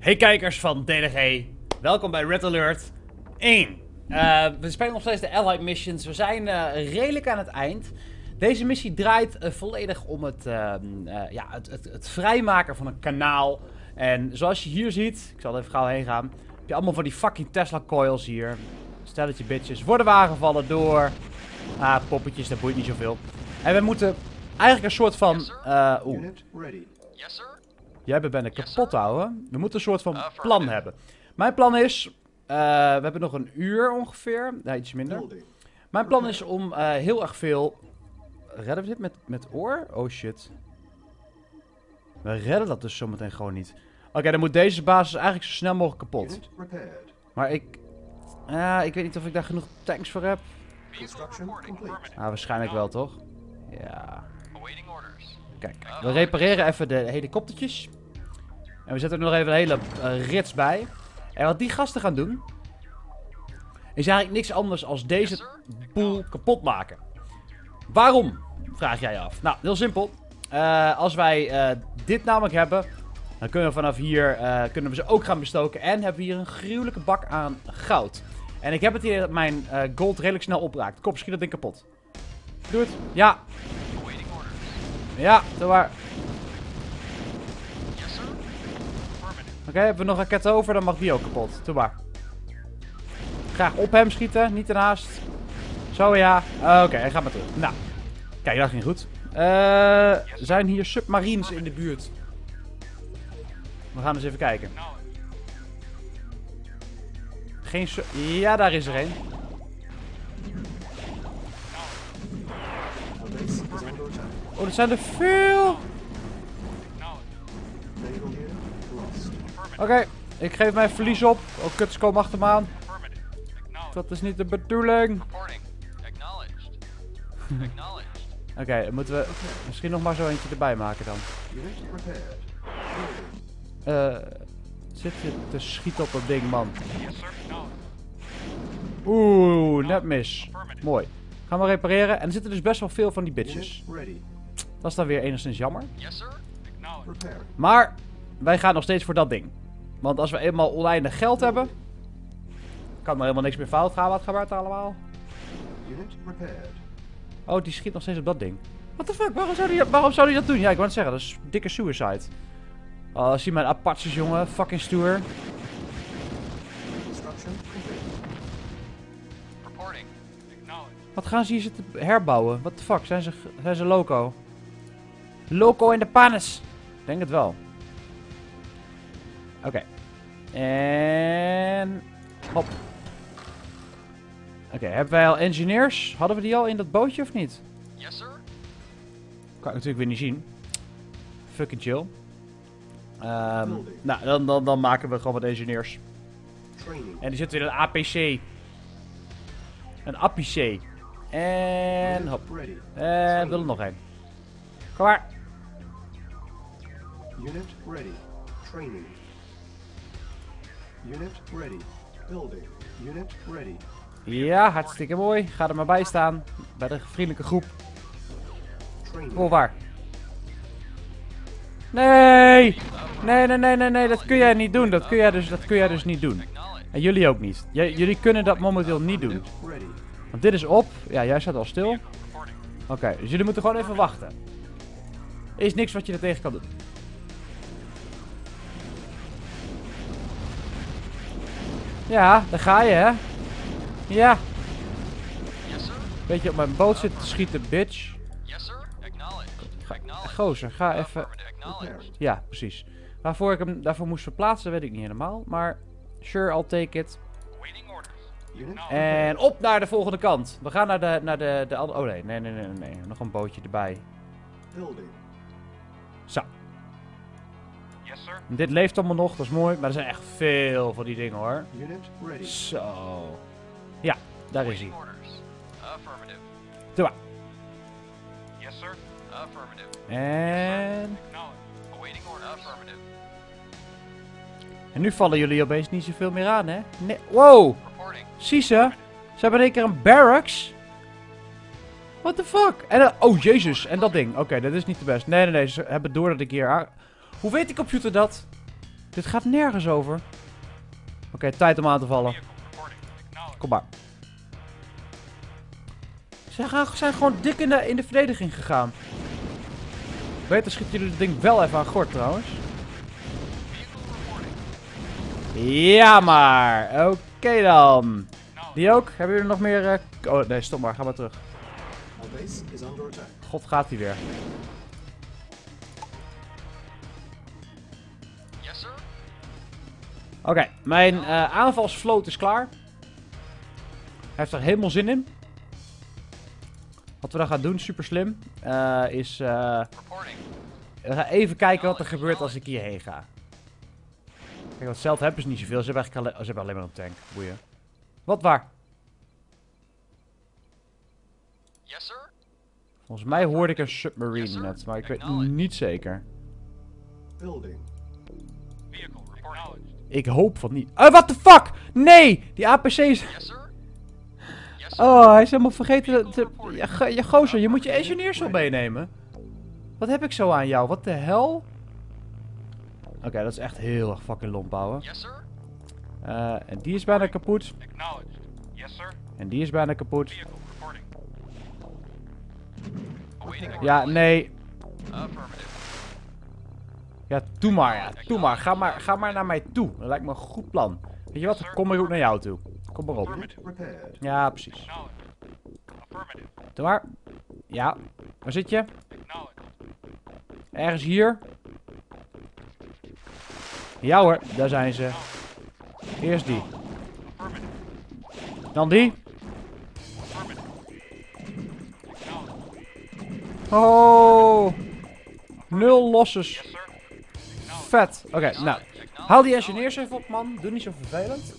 Hey kijkers van DDG, welkom bij Red Alert 1. Uh, we spelen nog steeds de Allied Missions, we zijn uh, redelijk aan het eind. Deze missie draait uh, volledig om het, ehm, ja, het, het, het, vrijmaken van een kanaal. En zoals je hier ziet, ik zal er even gauw heen gaan, heb je allemaal van die fucking Tesla coils hier. Stelletje bitches worden we aangevallen door ah, poppetjes, dat boeit niet zoveel. En we moeten eigenlijk een soort van... Oeh. Jij bent bijna kapot houden. We moeten een soort van plan hebben. Mijn plan is... Uh, we hebben nog een uur ongeveer. Nee, iets minder. Mijn plan is om uh, heel erg veel... Redden we dit met, met oor? Oh shit. We redden dat dus zometeen gewoon niet. Oké, okay, dan moet deze basis eigenlijk zo snel mogelijk kapot. Maar ik... Uh, ik weet niet of ik daar genoeg tanks voor heb. Ah, waarschijnlijk wel, toch? Ja. Kijk, we repareren even de helikoptertjes. En we zetten er nog even een hele uh, rits bij. En wat die gasten gaan doen... Is eigenlijk niks anders als deze boel kapot maken. Waarom? Vraag jij af. Nou, heel simpel. Uh, als wij uh, dit namelijk hebben... Dan kunnen we vanaf hier kunnen we ze ook gaan bestoken. En hebben we hier een gruwelijke bak aan goud. En ik heb het hier dat mijn gold redelijk snel opraakt. Kom, schiet dat ding kapot. Doe het. Ja. Ja, doe maar. Oké, hebben we nog raketten over, dan mag die ook kapot. Doe maar. Graag op hem schieten, niet ernaast. Zo ja. Uh, Oké, hij gaat maar terug. Nou, kijk, dat ging goed. Uh, zijn hier submarines in de buurt? We gaan eens even kijken. Geen su Ja, daar is er een. Oh, er zijn er veel. Oké, ik geef mijn verlies op. Oh, kuts komen achter me aan. Dat is niet de bedoeling. Oké, okay, moeten we misschien nog maar zo eentje erbij maken dan. Uh, zit je te schieten op dat ding, man? Oeh, net mis. Mooi. Gaan we repareren. En er zitten dus best wel veel van die bitches. Dat is dan weer enigszins jammer. Maar wij gaan nog steeds voor dat ding. Want als we eenmaal oneindig geld hebben, kan er helemaal niks meer fout gaan. Wat gebeurt er allemaal? Oh, die schiet nog steeds op dat ding. What the fuck? Waarom zou die, waarom zou die dat doen? Ja, ik wou het zeggen. Dat is dikke suicide. Oh, zie mijn Apaches, jongen. Fucking stoer. Wat gaan ze hier zitten herbouwen? What the fuck? Zijn ze, zijn ze loco? Loco in de panes. Denk het wel. Oké. Okay. En... Hop. Oké, okay, hebben wij al engineers? Hadden we die al in dat bootje of niet? Yes, sir. Kan ik natuurlijk weer niet zien. Fucking chill. Um, nou, dan, dan, dan maken we gewoon wat engineers. En die zitten in een APC. Een APC. En hop. En we willen nog één. Kom maar. Unit ready. Training. Unit ready. Building. Unit ready. Ja, hartstikke mooi. Ga er maar bij staan. Bij de vriendelijke groep. Oh, waar? Nee! Nee, nee, nee, nee, nee. Dat kun jij niet doen. Dat kun jij dus, dat kun jij dus niet doen. En jullie ook niet. J jullie kunnen dat momenteel niet doen. Want dit is op. Ja, jij staat al stil. Oké, okay, dus jullie moeten gewoon even wachten. Er is niks wat je er tegen kan doen. Ja, daar ga je, hè. Ja. Beetje op mijn boot zitten te schieten, bitch. Gozer, ga even... Ja, precies. Waarvoor ik hem daarvoor moest verplaatsen, weet ik niet helemaal. Maar, sure, I'll take it. En op naar de volgende kant. We gaan naar de, naar de, de andere... Oh nee, nee, nee, nee, nee. Nog een bootje erbij. Zo. Yes, sir. Dit leeft allemaal nog, dat is mooi. Maar er zijn echt veel van die dingen hoor. Zo. Ja, daar is hij. Doe maar. Yes, sir. Affirmative. En... En nu vallen jullie opeens niet zoveel meer aan, hè? Nee. Wow! Zie ze? Ze hebben in één keer een barracks. What the fuck? En, oh, jezus. En dat ding. Oké, dat is niet de best. Nee, nee, nee. Ze hebben door dat ik hier... Hoe weet die computer dat? Dit gaat nergens over. Oké, tijd om aan te vallen. Kom maar. Ze gaan, zijn gewoon dik in de, in de verdediging gegaan. Beter schieten jullie het ding wel even aan gort trouwens. Ja maar. Oké dan. Die ook? Hebben jullie nog meer... eh, Oh nee, stop maar. Ga maar terug. God gaat hij weer. Oké, mijn eh, aanvalsvloot is klaar. Hij heeft er helemaal zin in. Wat we dan gaan doen, super slim, eh, is... eh, we gaan even kijken wat er gebeurt als ik hierheen ga. Kijk, wat zelf hebben ze niet zoveel. Ze hebben eigenlijk alleen, ze hebben alleen maar een tank. Boeien. Wat waar? Yes, sir. Volgens mij hoorde ik een submarine net, maar ik weet niet zeker. Building. Ik hoop van niet. Oh, what the fuck? Nee! Die APC is... Yes, sir. Yes, sir. Oh, hij is helemaal vergeten. Te... Ja, go- ja, gozer, je moet je engineers wel meenemen. Wat heb ik zo aan jou? Wat de hel? Oké, dat is echt heel erg fucking lomp bouwen. Yes, sir. Eh, en die is bijna kapot. Acknowledged. Yes, sir. En die is bijna kapot. Ja, nee. Affirmative. Ja, doe maar, ja. Doe maar. Ga maar, ga maar naar mij toe. Dat lijkt me een goed plan. Weet je wat? Kom maar ook naar jou toe. Kom maar op. Ja, precies. Doe maar. Ja. Waar zit je? Ergens hier. Ja hoor, daar zijn ze. Eerst die. Dan die. Oh. Nul losses. Vet. Oké, nou. Haal die engineers even op, man. Doe niet zo vervelend.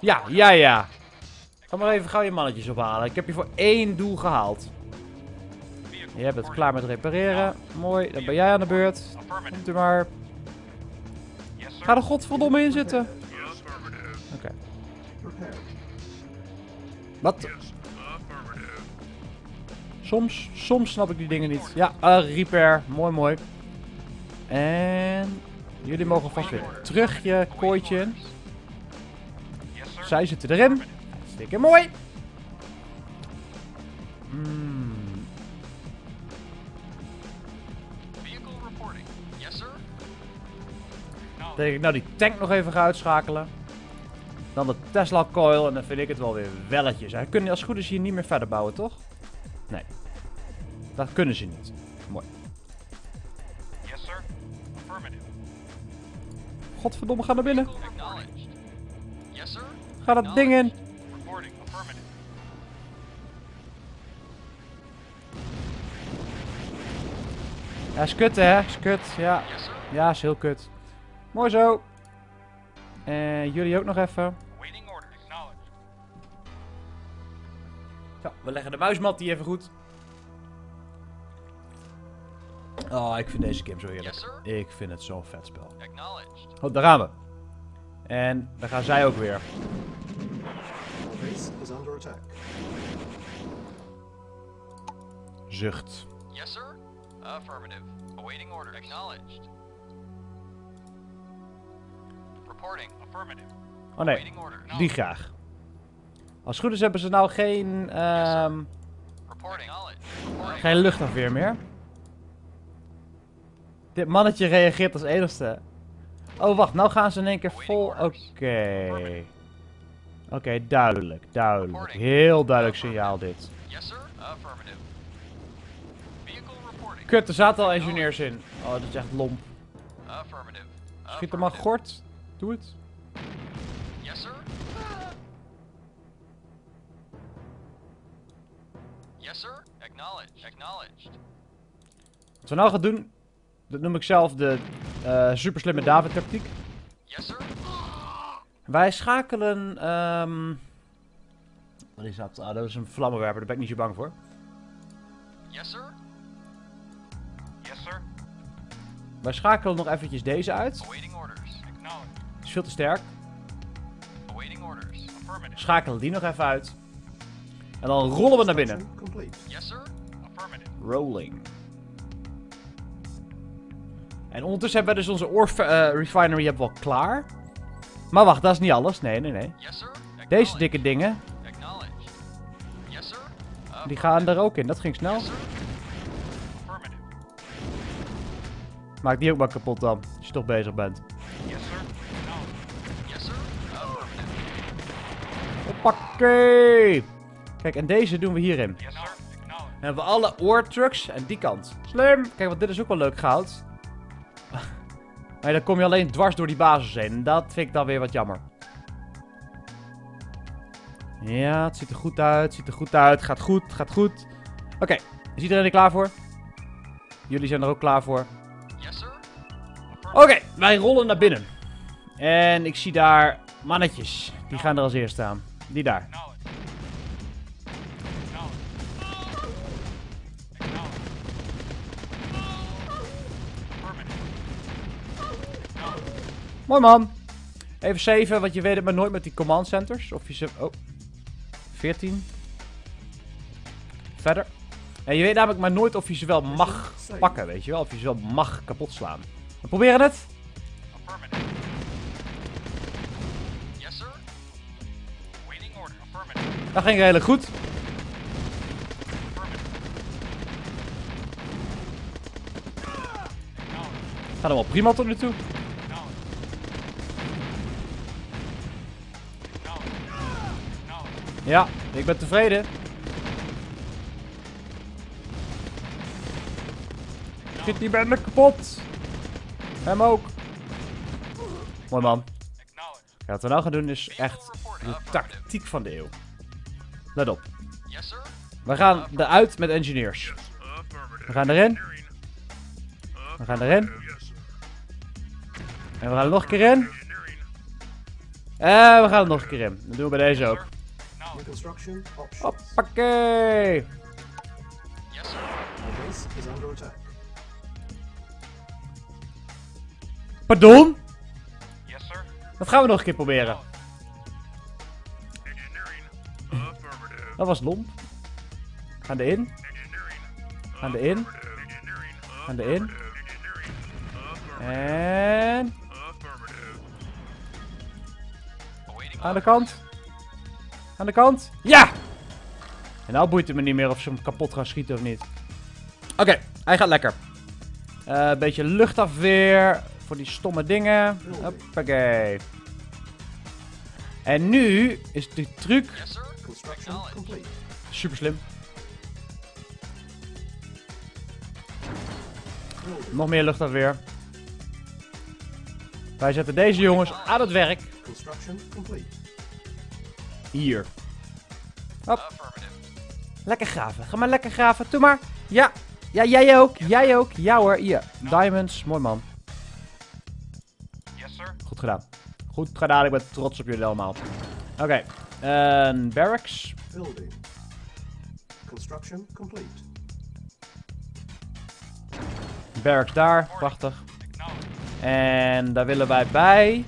Ja, ja, ja. Ga maar even gauw je mannetjes ophalen. Ik heb je voor één doel gehaald. Je bent klaar met repareren. Mooi, dan ben jij aan de beurt. Komt u maar. Ga er godverdomme in zitten. Oké. Wat? Soms, soms snap ik die dingen niet. Ja, eh, repair. Mooi, mooi. En jullie mogen vast weer terug je kooitje in. Zij zitten erin. Hartstikke mooi. Denk ik nou die tank nog even ga uitschakelen. Dan de Tesla coil en dan vind ik het wel weer welletjes. Hè. Kunnen als het goed is hier niet meer verder bouwen, toch? Nee. Dat kunnen ze niet. Mooi. Yes, sir. Affirmative. Godverdomme, ga naar binnen. Yes, sir. Ga dat ding in. Reporting. Affirmative. Ja, is kut hè, is kut. Ja, Yes, ja, is heel kut. Mooi zo. En jullie ook nog even. We leggen de muismat die even goed. Oh, ik vind deze game zo heerlijk. Yes. Ik vind het zo'n vet spel. Oh, daar gaan we. En daar gaan zij ook weer. Our base is under attack. Zucht. Yes, sir. Affirmative. Awaiting order. Acknowledged. Oh nee, die graag. Als het goed is hebben ze nou geen, ehm, geen luchtafweer meer. Dit mannetje reageert als enigste. Oh, wacht. Nou gaan ze in één keer vol... Oké. Oké, duidelijk. Duidelijk. Heel duidelijk signaal dit. Kut, er zaten al engineers in. Oh, dat is echt lomp. Schiet hem maar gort. Doe het. Yes, sir. Yes, sir. Acknowledged. Acknowledged. Wat we nou gaan doen... Dat noem ik zelf de eh super slimme David tactiek. Yes, sir. Wij schakelen... ehm wat is dat? Ah, dat is een vlammenwerper. Daar ben ik niet zo bang voor. Yes, sir. Yes, sir. Wij schakelen nog eventjes deze uit. Awaiting. Is veel te sterk. Schakelen die nog even uit. En dan rollen we naar binnen. Rolling. En ondertussen hebben we dus onze ore eh, refinery hebben we al klaar. Maar wacht, dat is niet alles. Nee, nee, nee. Deze dikke dingen, sir. die gaan er ook in. Dat ging snel. Maak die ook maar kapot dan, als je toch bezig bent. Yes, sir. Acknowledged. Yes, sir. Affirmative. Hoppakee! Kijk, en deze doen we hierin. Dan hebben we alle ore trucks en die kant. Slim! Kijk, want dit is ook wel leuk goud. Maar dan kom je alleen dwars door die basis heen. En dat vind ik dan weer wat jammer. Ja, het ziet er goed uit. Ziet er goed uit. Gaat goed, gaat goed. Oké, is iedereen er klaar voor? Jullie zijn er ook klaar voor. Yes, sir. Oké, wij rollen naar binnen. En ik zie daar mannetjes. Die gaan er als eerst staan. Die daar. Mooi man. Even 7, want je weet het maar nooit met die command centers. Of je ze... Oh. 14. Verder. En je weet namelijk maar nooit of je ze wel mag pakken, weet je wel. Of je ze wel mag kapot slaan. We proberen het. Dat ging redelijk goed. Gaat allemaal prima tot nu toe. Ja, ik ben tevreden. Schiet die bende kapot. Hem ook. Mooi man. Ja, wat we nou gaan doen is echt de tactiek van de eeuw. Let op. Yes, sir. We gaan eruit met engineers. We gaan erin. We gaan erin. En we gaan er nog een keer in. En we gaan er nog een keer in. Dat doen we bij deze ook. Options. Hoppakee. Yes, sir. Our base is under attack. Pardon? Yes, sir. Dat gaan we nog een keer proberen. Dat was lomp. Gaan erin. Gaan erin. Gaan erin. En... Awaiting Aan de kant. Aan de kant. Ja! En nou boeit het me niet meer of ze hem kapot gaan schieten of niet. Oké, hij gaat lekker. Eh, Een beetje luchtafweer voor die stomme dingen. Hoppakee. En nu is de truc Yes. Construction complete. super slim. Nog meer luchtafweer. Wij zetten deze jongens aan het werk. Construction complete. Hier. Hop. Lekker graven. Ga maar lekker graven. Doe maar. Ja. Ja, jij ook. Jij ook. Ja hoor. Hier. Diamonds. Mooi man. Yes, sir. Goed gedaan. Goed gedaan. Ik ben trots op jullie allemaal. Oké. En barracks. Building. Construction complete. Barracks daar. Prachtig. En daar willen wij bij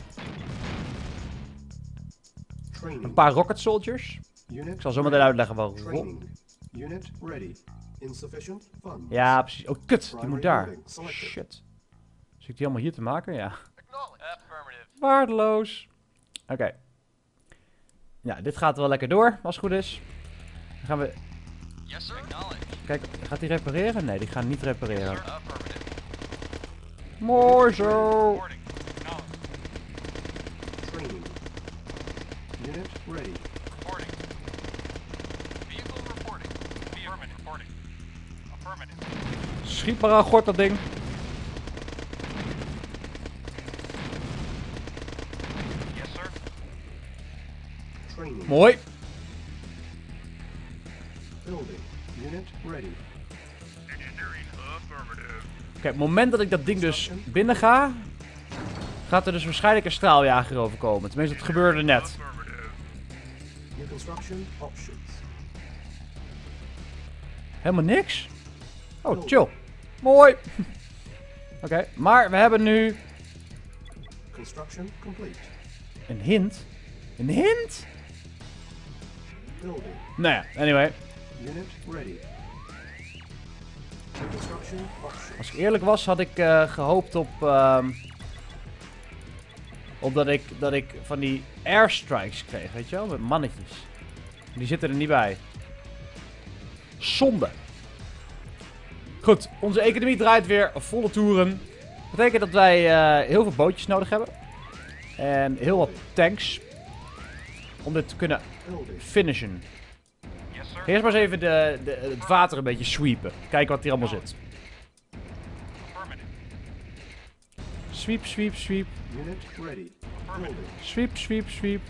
Training. een paar rocket soldiers. Unit Ik zal zo meteen uitleggen waarom. Training. Unit ready. Insufficient funds. Ja, precies. Oh, kut. Die moet daar. Shit. Zit ik die allemaal hier te maken? Ja. Waardeloos. Oké. Ja, dit gaat wel lekker door, als het goed is. Dan gaan we... Yes, sir. Acknowledged. Kijk, gaat die repareren? Nee, die gaan niet repareren. Mooi zo. Ready. Reporting. Vehicle reporting. Affirmative. Reporting. Affirmative. Schiet maar aan gort dat ding. Yes, sir. Training. Mooi. Op het moment dat ik dat ding dus binnen ga... Gaat er dus waarschijnlijk een straaljager overkomen. Tenminste, het gebeurde net. Helemaal niks? Oh, chill. Mooi. Oké, maar we hebben nu een hint. Een hint? Building. Nou ja, anyway. Unit ready. Construction option. Als ik eerlijk was, had ik eh, gehoopt op... ehm op dat ik, dat ik van die airstrikes kreeg, weet je wel? Met mannetjes. Die zitten er niet bij. Zonde. Goed, onze economie draait weer volle toeren. Dat betekent dat wij eh, heel veel bootjes nodig hebben. En heel wat tanks. Om dit te kunnen finishen. Eerst maar eens even de, de, het water een beetje sweepen. Kijken wat hier allemaal zit. Sweep, sweep, sweep. Sweep, sweep, sweep.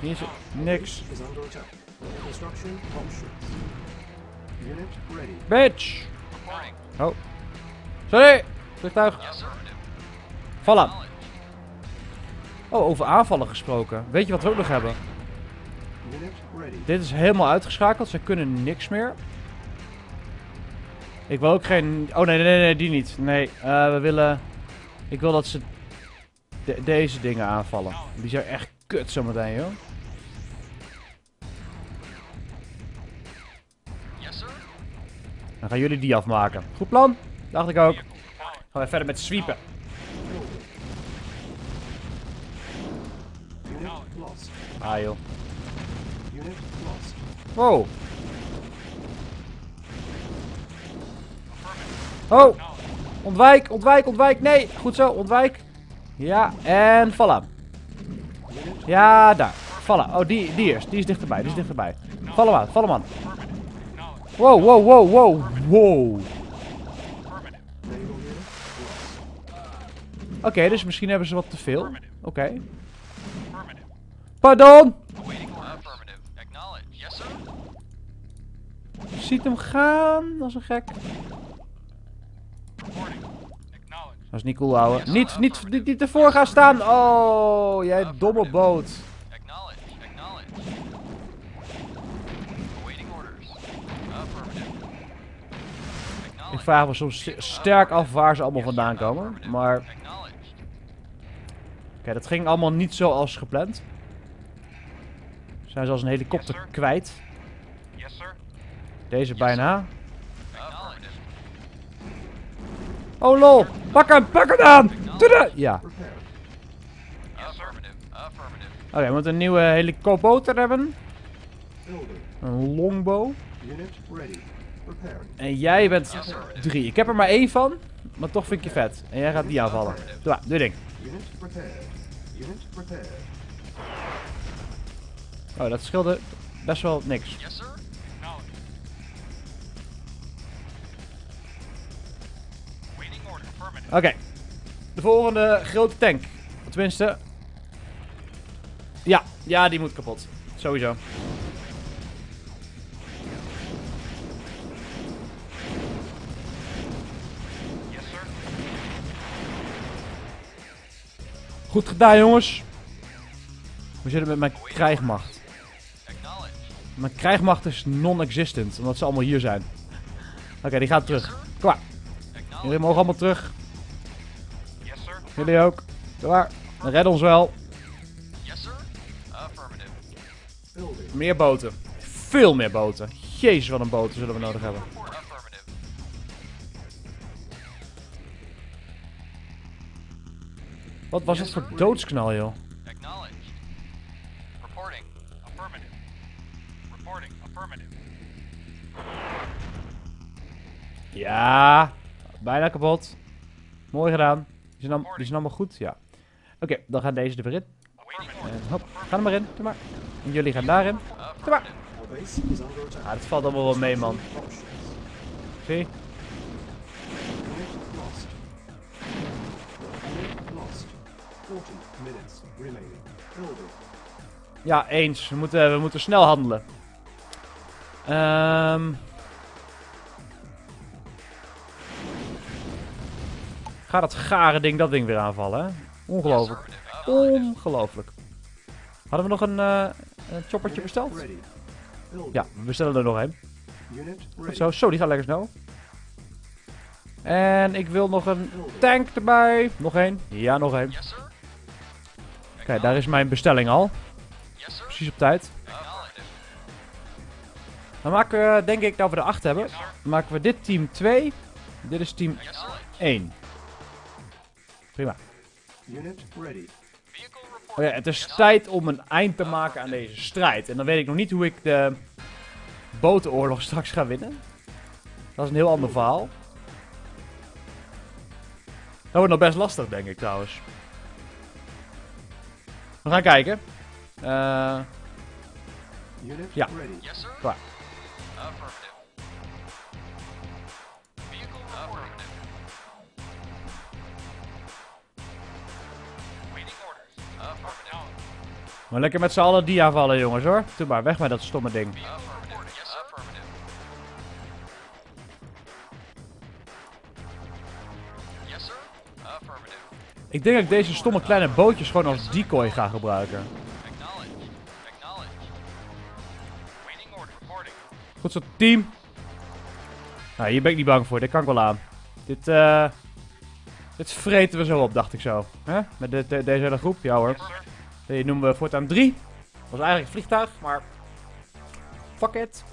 Hier niks. Is ready. Bitch! Oh. Sorry! Vliegtuig. Vallen. Oh, over aanvallen gesproken. Weet je wat we ook nog hebben? Dit is helemaal uitgeschakeld. Ze kunnen niks meer. Ik wil ook geen... Oh, nee, nee, nee, die niet. Nee, eh, we willen... Ik wil dat ze de- deze dingen aanvallen. Die zijn echt kut zometeen, joh. Dan gaan jullie die afmaken. Goed plan? Dacht ik ook. Gaan we verder met sweepen. Unit lost. Ah, joh. Wow. Oh. Ontwijk, ontwijk, ontwijk. Nee, goed zo, ontwijk. Ja, en vallen. Ja, daar. Vallen. Oh, die, die eerst. Die is dichterbij, die is dichterbij. Val hem aan, val hem aan. Wow, wow, wow, wow, wow. Oké, dus misschien hebben ze wat te veel. Oké. Pardon. Sir. Ziet hem gaan, als een gek. Dat is niet cool, ouwe. Niet, niet, niet, niet ervoor gaan staan. Oh, jij domme boot. Ik vraag me soms st- sterk af waar ze allemaal vandaan komen. Maar oké, dat ging allemaal niet zoals gepland. Zijn ze als een helikopter Yes, sir. kwijt. Yes, sir. Deze bijna. Oh lol, pak hem, pak hem aan! Tudu! Ja, oké. Affirmative. we moeten een nieuwe helikopter hebben. Een longbow. En jij bent drie. Ik heb er maar één van, maar toch vind ik je vet. En jij gaat die aanvallen. Doe maar, doe je ding. Oh, dat scheelde best wel niks. Yes, sir. Oké. De volgende grote tank. Tenminste. Ja, ja, die moet kapot. Sowieso. Yes, sir. Goed gedaan, jongens. We zitten met mijn krijgmacht. Mijn krijgmacht is non-existent, omdat ze allemaal hier zijn. Oké, die gaat terug. Kom maar. Jullie mogen allemaal terug. Jullie ook. Kom maar. Redden ons wel. Meer boten. Veel meer boten. Jezus, wat een boten zullen we nodig hebben. Wat was het voor doodsknal, joh? Ja. Bijna kapot. Mooi gedaan. Die zijn, allemaal goed, ja. Oké, dan gaan deze er weer in. Awaiting order. En hop, ga er maar in. Maar. En jullie gaan daarin. Doe maar. Ah, dat valt allemaal wel mee, man. Zie? Unit lost. Unit lost. 40 minutes remaining. Building. Ja, eens. We moeten, we moeten snel handelen. Ehm. Ga dat gare ding dat ding weer aanvallen, hè? Ongelooflijk. Ongelooflijk. Hadden we nog een, eh, een choppertje besteld? Ja, we bestellen er nog een. Goed zo. Zo, die gaat lekker snel. En ik wil nog een tank erbij. Nog één. Ja, nog één. Oké, daar is mijn bestelling al. Precies op tijd. Dan maken we, denk ik, dat we er 8 hebben. Dan maken we dit team 2. Dit is team Acknowledged. 1. Prima. Unit ready. Vehicle Oh ja, het is tijd om een eind te maken aan deze strijd. En dan weet ik nog niet hoe ik de botenoorlog straks ga winnen. Dat is een heel ander verhaal. Dat wordt nog best lastig, denk ik trouwens. We gaan kijken. Unit Ja. Klaar. Affirmative. Vehicle reporting. Waiting orders. Affirmative. maar lekker met z'n allen die aanvallen, jongens hoor. Doe maar, weg met dat stomme ding. Ik denk dat ik deze stomme kleine bootjes gewoon als decoy ga gebruiken. Goed zo, team. Nou, hier ben ik niet bang voor. Dit kan ik wel aan. Dit, eh... Dit vreten we zo op, dacht ik zo. Hè? Met de- deze hele groep. Ja hoor. Die noemen we voortaan 3. Was eigenlijk een vliegtuig, maar... Fuck it.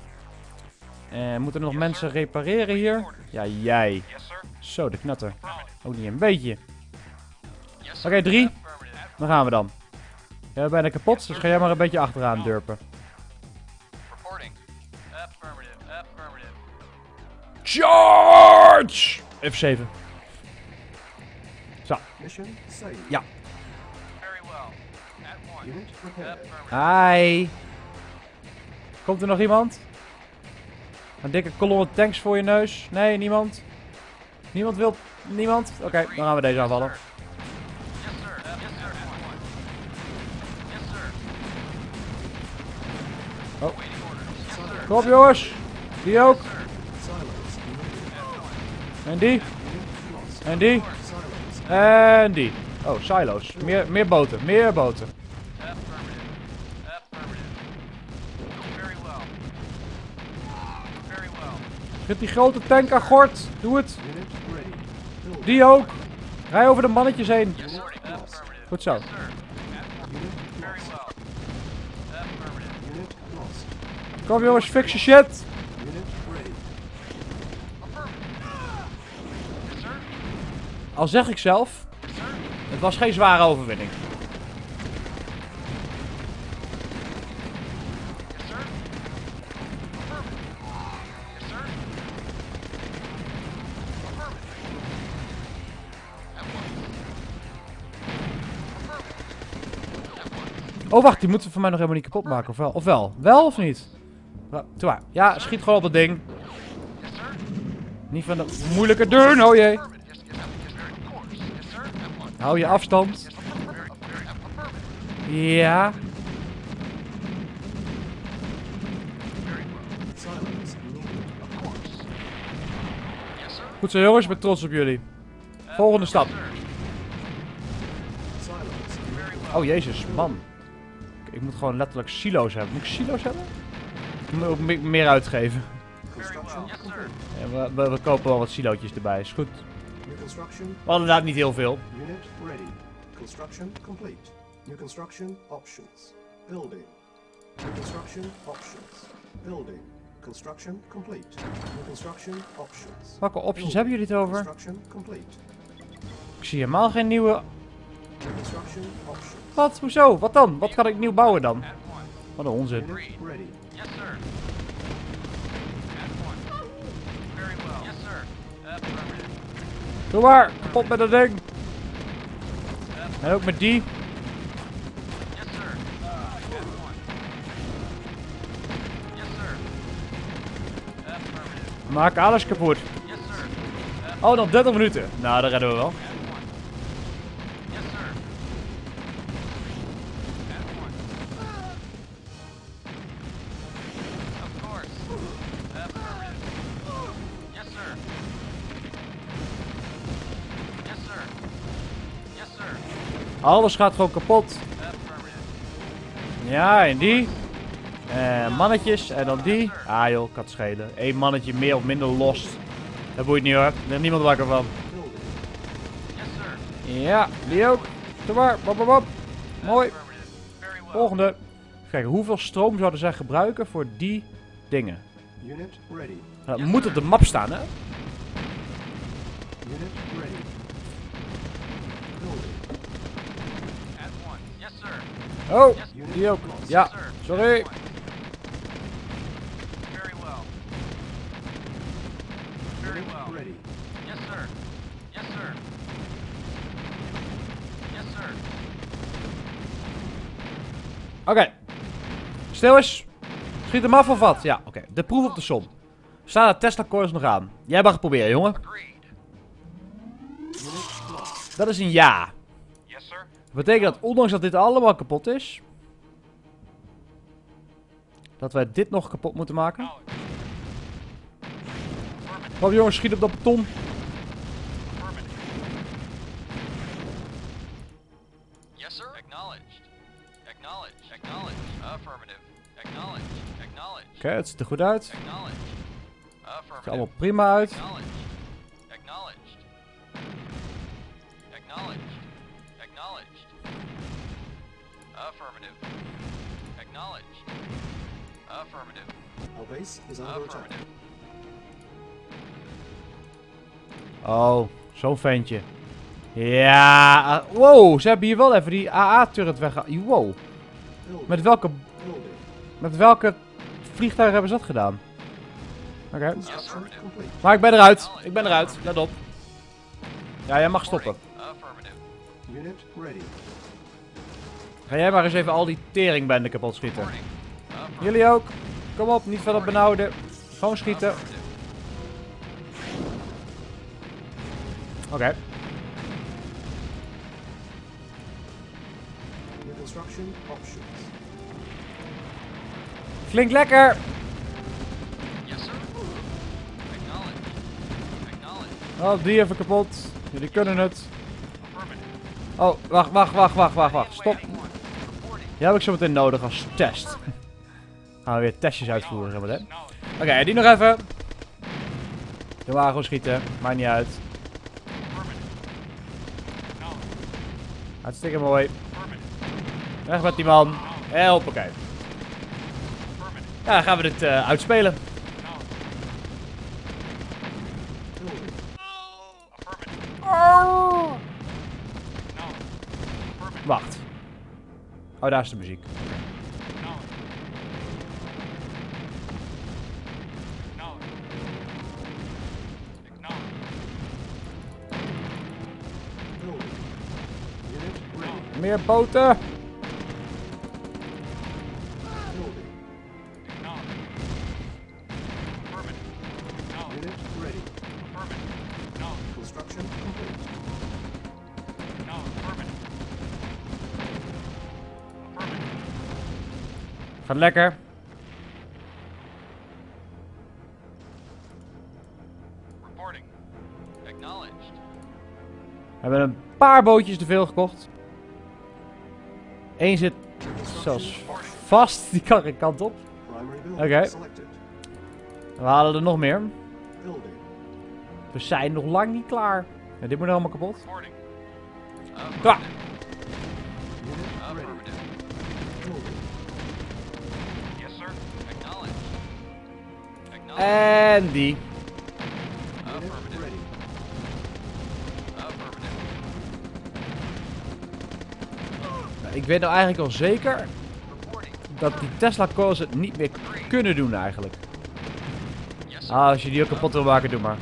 En moeten er nog mensen repareren hier? Ja, jij. Zo, de knatter. Ook niet een beetje. Oké, drie. Affirmative. Dan gaan we dan. Bent bijna kapot, dus ga jij maar een beetje achteraan durpen. Charge! F7. Mission saved. Ja. Hi. Komt er nog iemand? Een dikke kolonne tanks voor je neus? Nee, niemand? Niemand wil... Niemand? Oké, dan gaan we deze aanvallen. Oh. Kom op jongens! Die ook! En die? En die? En die. Oh, silos. Meer, meer boten. Meer boten. Zit die grote tank aan gort. Doe het. Die ook. Rij over de mannetjes heen. Goed zo. Kom jongens, fix je shit. Unit ready. Affirmative. Yes, sir. Al zeg ik zelf, het was geen zware overwinning. Oh wacht, die moeten we voor mij nog helemaal niet kapot maken, of wel? Of wel? Wel of niet? Ja, schiet gewoon op dat ding. Niet van de moeilijke doen, oh jee. Affirmative. Yes, yes, yes, sir. Of course. Yes, sir. At once. Hou je afstand. Ja. Goed zo jongens, ik ben trots op jullie. Volgende stap. Oh jezus, man. Ik, ik moet gewoon letterlijk silo's hebben. Moet ik silo's hebben? Ik moet ook me- meer uitgeven. Ja, we, we kopen wel wat silootjes erbij, is goed. We hadden inderdaad niet heel veel. Unit ready. Construction complete. New construction options. Building. New construction options. Building. Construction complete. New construction options. Welke options hebben jullie het over? Construction complete. Ik zie helemaal geen nieuwe... New construction options. Wat? Hoezo? Wat dan? Wat kan ik nieuw bouwen dan? Wat een onzin. Unit ready. Yes, sir. Doe maar, kapot met dat ding. En ook met die. Maak alles kapot. Oh, nog 30 minuten. Nou, dat redden we wel. Alles gaat gewoon kapot. Ja, en die. En mannetjes. En dan die. Ah joh, kan het schelen. Eén mannetje meer of minder lost. Dat boeit niet hoor. Er is niemand wakker van. Ja, die ook. Doe maar. Bop, bop, bop. Mooi. Volgende. Kijken, hoeveel stroom zouden zij gebruiken voor die dingen? Unit ready. Dat moet op de map staan, hè? Unit ready. Building. At one. Yes, sir. Oh, die ook. Ja, sorry. Oké. Stil eens. Schiet hem af of wat? Ja, oké. De proef op de som. Staan de Tesla coils nog aan? Jij mag het proberen, jongen. Dat is een ja. Betekent dat ondanks dat dit allemaal kapot is... Dat wij dit nog kapot moeten maken. Kom jongens, schiet op dat beton. Yes, sir. Acknowledged. Affirmative. Oké, het ziet er goed uit. Het ziet er allemaal prima uit. Acknowledged. Acknowledged. Acknowledged. Acknowledged. Affirmative. Acknowledged. Affirmative. Our base is under attack. Oh, zo'n ventje. Ja, eh, wow, ze hebben hier wel even die AA-turret weggehaald. Wow, met welke, met welke vliegtuigen hebben ze dat gedaan? Oké, complete. maar ik ben eruit. Ik ben eruit, let op. Ja, jij mag stoppen. Unit ready. Ga jij maar eens even al die teringbenden kapot schieten. Affirmative. Jullie ook. Kom op, niet verder benauwden. Gewoon schieten. Oké. Flink lekker. Oh, die even kapot. Jullie kunnen het. Oh, wacht, wacht, wacht, wacht, wacht, wacht. Stop. Die heb ik zo meteen nodig als test. Gaan we weer testjes uitvoeren zo meteen. Acknowledge. Oké, die nog even. Maar gewoon schieten. Maakt niet uit. Hartstikke mooi. Weg met die man. Hoppakee. Affirmative. Ja, gaan we dit eh, uitspelen. Acknowledge. Building. Affirmative. Acknowledge. Affirmative. Wacht. Oh, daar is de muziek. Meer boten. Gaat lekker. Reporting. Acknowledged. We hebben een paar bootjes te veel gekocht. Eén zit zelfs vast. Die kan geen kant op. Oké. We halen er nog meer. Building. We zijn nog lang niet klaar. Ja, dit moet allemaal kapot. Reporting. En die. Nou, Ik weet nou eigenlijk al zeker dat die Tesla coils het niet meer kunnen doen eigenlijk. Ah, als je die ook kapot wil maken, doe maar.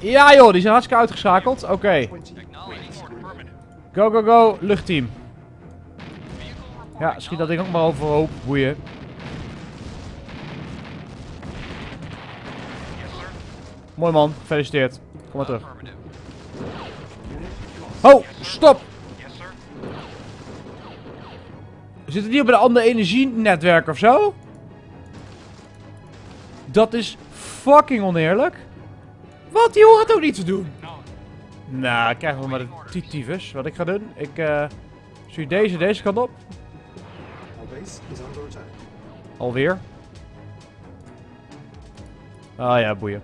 Ja joh, die zijn hartstikke uitgeschakeld. Oké. 20. Acknowledged. Affirmative. Go, go, go. Luchtteam. Ja, schiet dat ding ook maar overhoop. Boeien. Mooi man. Gefeliciteerd. Kom maar terug. Oh, stop. Zitten die op een ander energienetwerk of zo? Dat is fucking oneerlijk. Wat? Die hoort ook niet te doen. Nou, krijgen we maar de tyfus. Wat ik ga doen, ik stuur deze deze kant op. Alweer. Oh ja, boeien.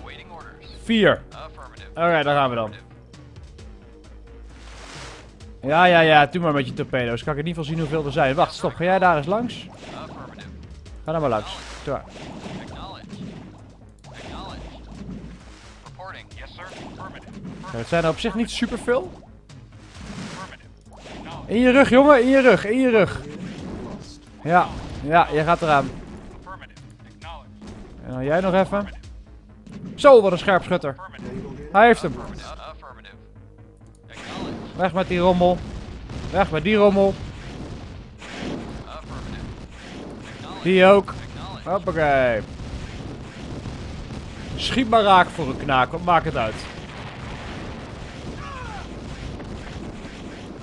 Awaiting orders. Vier. Affirmative. Alright, daar gaan we dan. Ja, ja, ja, doe maar met je torpedo's. Kan ik in ieder geval zien hoeveel er zijn. Wacht, stop. Ga jij daar eens langs? Ga daar maar langs. Daar. Het zijn er op zich niet superveel. In je rug, jongen. In je rug. In je rug. Ja, ja, je gaat eraan. En dan jij nog even. Zo, wat een. Naval here. Hij heeft hem. Weg met die rommel. Weg met die rommel. Die ook. Hoppakee. Schiet maar raak voor een knaak, wat maakt het uit?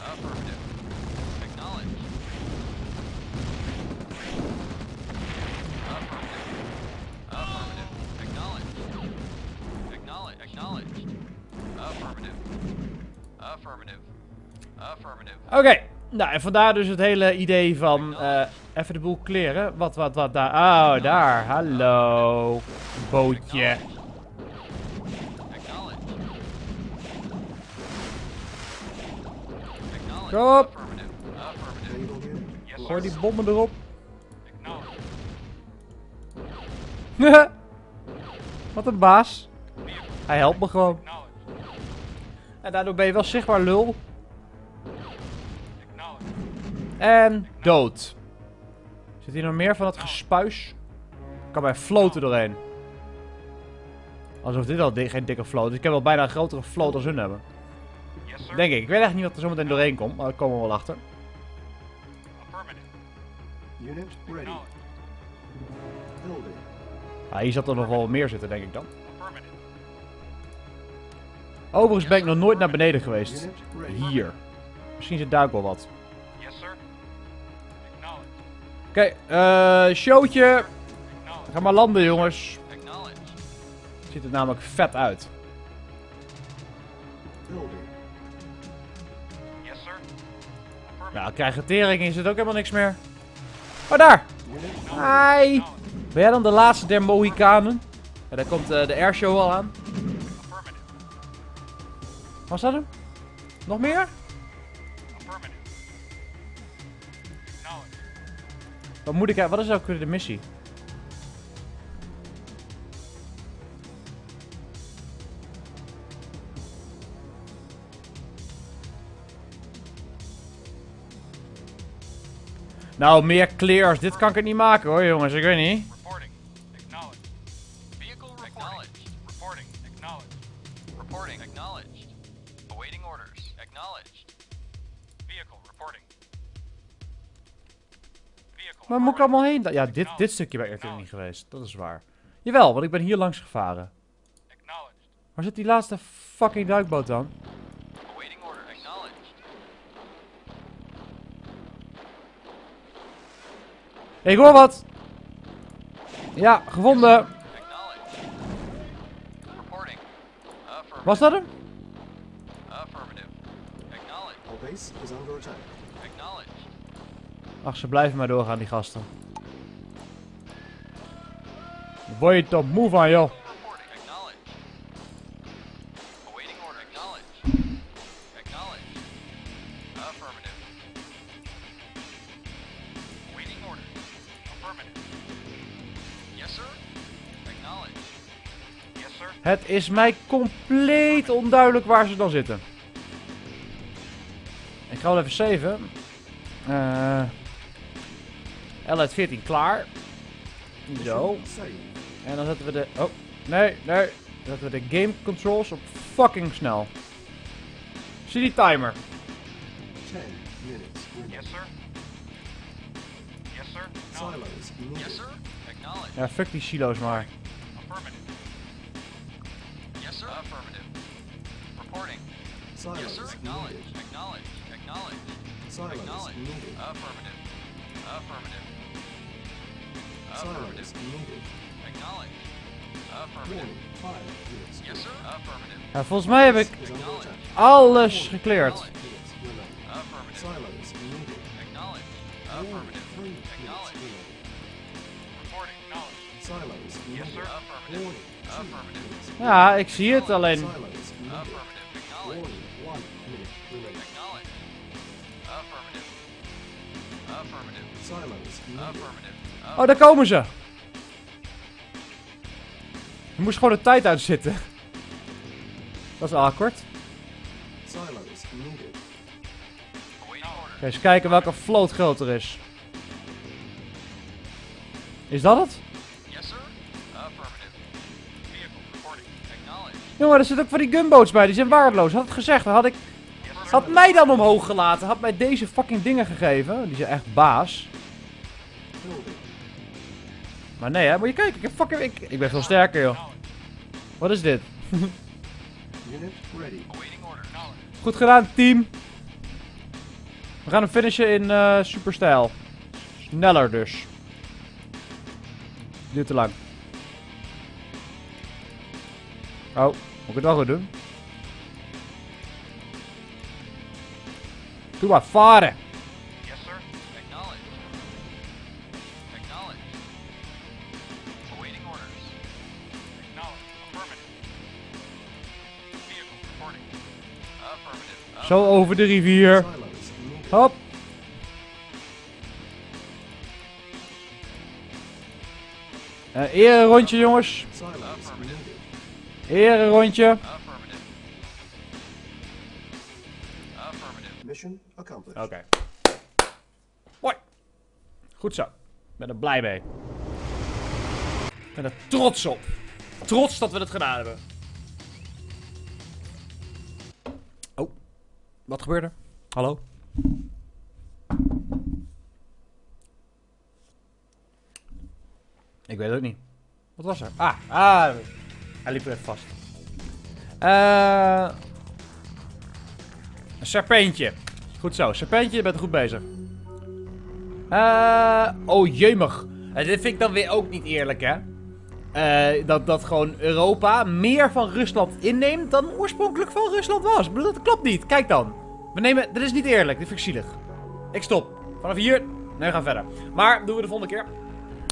Affirmative. Acknowledged. Affirmative. Affirmative. Acknowledged. Acknowledge. Acknowledged. Affirmative. Oké, nou en vandaar dus het hele idee van eh, even de boel kleren. Wat, wat, wat daar? Oh, daar. Hallo. Bootje. Kom op. Gooi sir. die bommen erop. Wat een baas. Hij helpt me gewoon. En daardoor ben je wel zichtbaar lul. En dood. Zit hier nog meer van dat gespuis? Kan bij floten doorheen. Alsof dit al di- geen dikke float is. Ik heb wel bijna een grotere float als hun hebben. Yes. Denk ik. Ik weet echt niet wat er zo meteen doorheen komt. Maar daar komen we wel achter. Unit ready. Ah, hier zat er nog wel meer zitten, denk ik dan. Overigens ben ik nog nooit naar beneden geweest. Hier. Misschien zit daar ook wel wat. Oké, eh, showtje. Ga maar landen, jongens. Ziet er namelijk vet uit. Nou, krijg tering is het ook helemaal niks meer. Oh, daar! Hi! Ben jij dan de laatste der Mohikanen? Ja, daar komt eh, de airshow al aan. Was dat hem? Nog meer? Wat moet ik... Wat is ook de missie? Nou, meer clears. Dit kan ik het niet maken hoor, jongens. Ik weet niet. Waar moet ik allemaal heen? Ja, dit, dit stukje ben ik natuurlijk niet geweest. Dat is waar. Jawel, want ik ben hier langs gevaren. Acknowledged. Waar zit die laatste fucking duikboot dan? Awaiting order. Acknowledged. Ik hoor wat! Ja, gevonden! Acknowledged. Reporting. Affirmative. Was dat hem? Affirmative. Acknowledged. Our base is under attack. Ach, ze blijven maar doorgaan, die gasten. Word je op moe van, joh. Het is mij compleet onduidelijk waar ze dan zitten. Ik ga wel even saven. Eh L 14 klaar. Zo. En dan zetten we de... Oh, nee, nee. Dan zetten we de game controls op fucking snel. Zie die timer. 10 minutes. Yes, sir. Yes, sir. Silos needed. Yes, sir. Acknowledged. Ja, fuck die silo's maar. Affirmative. Yes, sir. Affirmative. Reporting. Yes, Silos sir. needed. Acknowledged. Acknowledged. Acknowledged. Silos Acknowledged. needed. Affirmative. Affirmative. Silos Affirmative. Yes, sir. Affirmative. Ja, volgens mij heb ik alles gekleerd. Ja, ik zie het alleen. Affirmative. Acknowledge. Acknowledge. Affirmative. Oh, daar komen ze. Je moest gewoon de tijd uitzitten. Dat is awkward. Ga eens kijken welke float groter is. Is dat het? Yes, sir. Affirmative. Vehicle reporting. Acknowledge. Jongen, er zitten ook van die gunboats bij. Die zijn waardeloos. Had het gezegd, dan had ik... Had mij dan omhoog gelaten. Had mij deze fucking dingen gegeven. Die zijn echt baas. Maar nee, hè. Moet je kijken. Ik, heb fucking, ik, ik ben veel sterker, joh. Wat is dit? Goed gedaan, team. We gaan hem finishen in eh superstijl. Sneller dus. Duurt te lang. Oh, moet ik het wel goed doen? Doe maar, varen. Zo over de rivier. Hop. Eh eer rondje, jongens. Eer rondje. Mission accomplished. Oké. Mooi. Goed zo. Ik ben er blij mee. Ik ben er trots op. Trots dat we het gedaan hebben. Wat gebeurde? Hallo? Ik weet het ook niet. Wat was er? Ah, ah. Hij liep er even vast. Eh... Een serpentje. Goed zo, serpentje, je bent goed bezig. Eh, oh jemig. Eh, dit vind ik dan weer ook niet eerlijk, hè? Eh, dat, dat gewoon Europa meer van Rusland inneemt dan oorspronkelijk van Rusland was. Bedoel, dat klopt niet. Kijk dan. We nemen, dit is niet eerlijk. Dit vind ik zielig. Ik stop. Vanaf hier. Nee, we gaan verder. Maar doen we de volgende keer.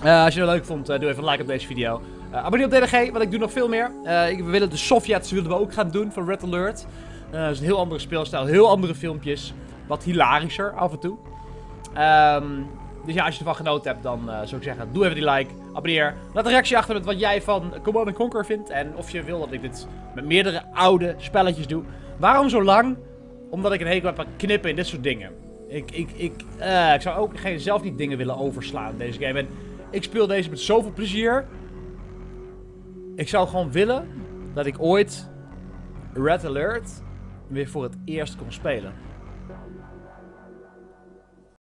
Eh, als je het leuk vond, eh, doe even een like op deze video. Abonneer op DDG, want ik doe nog veel meer. We willen de Sovjets willen we ook gaan doen van Red Alert. Dat is een heel andere speelstijl, heel andere filmpjes. Wat hilarischer af en toe. Ehm, dus ja, als je ervan genoten hebt, dan zou ik zeggen, doe even die like, abonneer. Laat een reactie achter met wat jij van Command Conquer vindt. En of je wil dat ik dit met meerdere oude spelletjes doe. Waarom zo lang? Omdat ik een hekel heb aan knippen en dit soort dingen. Ik, ik, ik, eh, ik zou ook geen, zelf niet dingen willen overslaan in deze game. En ik speel deze met zoveel plezier. Ik zou gewoon willen dat ik ooit Red Alert weer voor het eerst kon spelen.